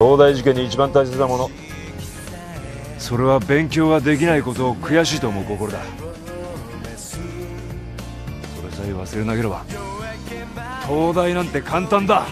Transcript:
東大受験に一番大切なもの。それは勉強ができないことを悔しいと思う心だ。それさえ忘れなければ東大なんて簡単だ。